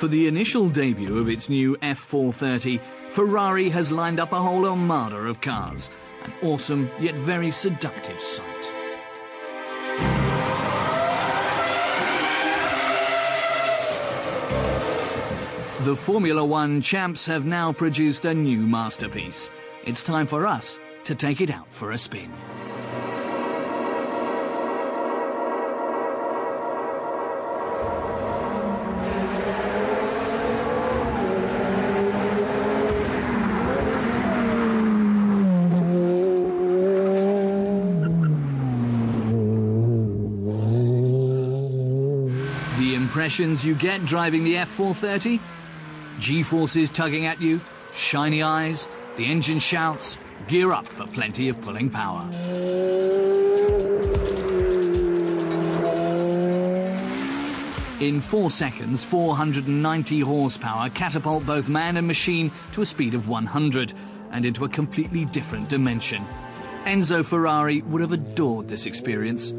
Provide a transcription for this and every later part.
For the initial debut of its new F430, Ferrari has lined up a whole armada of cars. An awesome yet very seductive sight. The Formula One champs have now produced a new masterpiece. It's time for us to take it out for a spin. Impressions you get driving the F430? G-forces tugging at you, shiny eyes, the engine shouts, gear up for plenty of pulling power. In four seconds, 490 horsepower catapult both man and machine to a speed of 100 and into a completely different dimension. Enzo Ferrari would have adored this experience.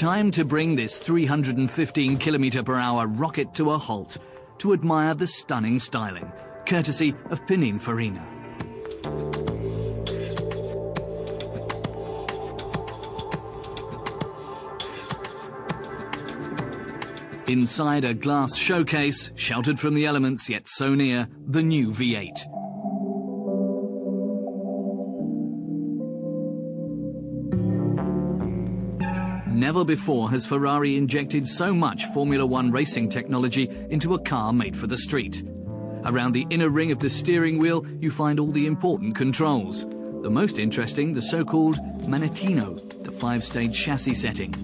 Time to bring this 315 km per hour rocket to a halt to admire the stunning styling, courtesy of Pininfarina. Inside a glass showcase, sheltered from the elements yet so near, the new V8. Never before has Ferrari injected so much Formula One racing technology into a car made for the street. Around the inner ring of the steering wheel, you find all the important controls. The most interesting, the so-called Manettino, the five-stage chassis setting.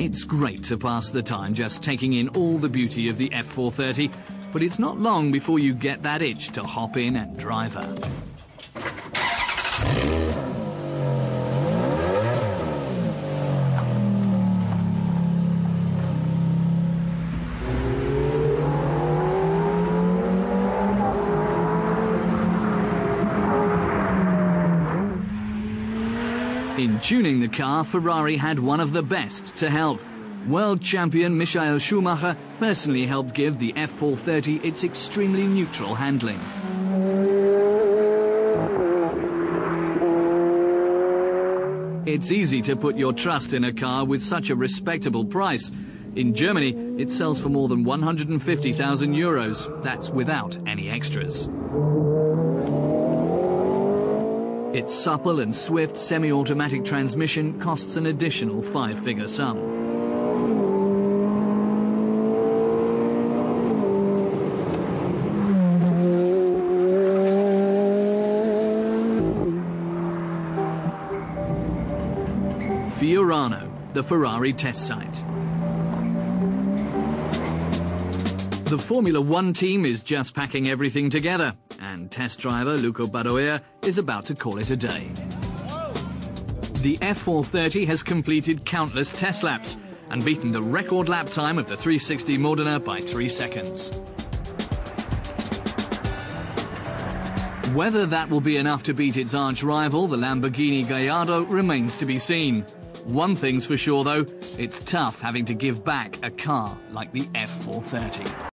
It's great to pass the time just taking in all the beauty of the F430, but it's not long before you get that itch to hop in and drive her. In tuning the car, Ferrari had one of the best to help. World champion Michael Schumacher personally helped give the F430 its extremely neutral handling. It's easy to put your trust in a car with such a respectable price. In Germany, it sells for more than 150,000 euros. That's without any extras. Its supple and swift semi-automatic transmission costs an additional five-figure sum. Fiorano, the Ferrari test site. The Formula One team is just packing everything together, and test driver Luca Badoer is about to call it a day. The F430 has completed countless test laps and beaten the record lap time of the 360 Modena by three seconds. Whether that will be enough to beat its arch rival, the Lamborghini Gallardo, remains to be seen. One thing's for sure, though, it's tough having to give back a car like the F430.